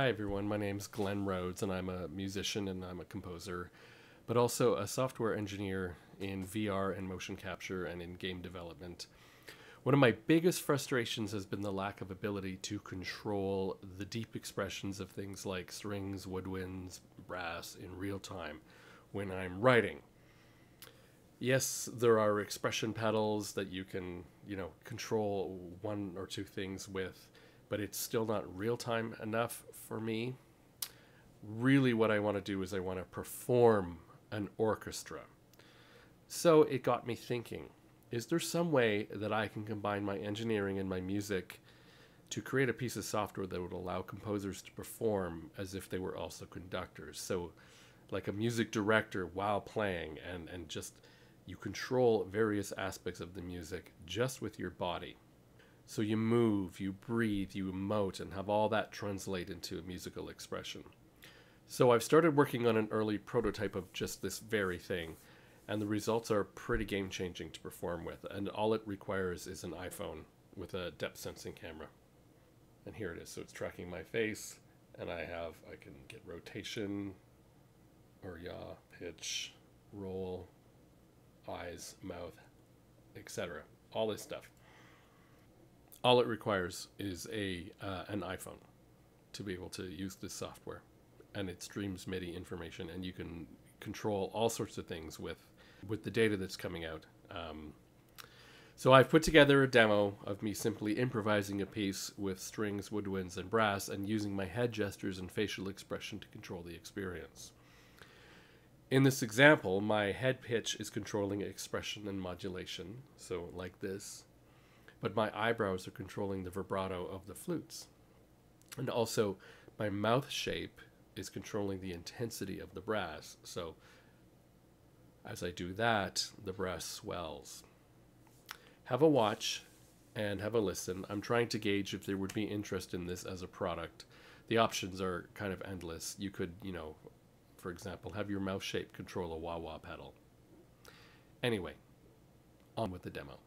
Hi everyone, my name's Glen Rhodes and I'm a musician and I'm a composer, but also a software engineer in VR and motion capture and in game development. One of my biggest frustrations has been the lack of ability to control the deep expressions of things like strings, woodwinds, brass in real time when I'm writing. Yes, there are expression pedals that you can, you know, control one or two things with but it's still not real time enough for me. Really, what I want to do is I want to perform an orchestra. So it got me thinking is there some way that I can combine my engineering and my music to create a piece of software that would allow composers to perform as if they were also conductors? So, like a music director while playing, and, and just you control various aspects of the music just with your body. So you move, you breathe, you emote, and have all that translate into a musical expression. So I've started working on an early prototype of just this very thing, and the results are pretty game changing to perform with, and all it requires is an iPhone with a depth sensing camera. And here it is. So it's tracking my face, and I have, I can get rotation, or yaw, pitch, roll, eyes, mouth, etc. All this stuff all it requires is a uh, an iPhone to be able to use this software, and it streams MIDI information, and you can control all sorts of things with with the data that's coming out. Um, so I've put together a demo of me simply improvising a piece with strings, woodwinds, and brass, and using my head gestures and facial expression to control the experience. In this example, my head pitch is controlling expression and modulation, so like this but my eyebrows are controlling the vibrato of the flutes. And also, my mouth shape is controlling the intensity of the brass. So, as I do that, the brass swells. Have a watch and have a listen. I'm trying to gauge if there would be interest in this as a product. The options are kind of endless. You could, you know, for example, have your mouth shape control a wah wah pedal. Anyway, on with the demo.